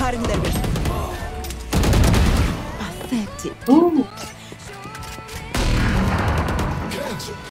Cutting Ooh.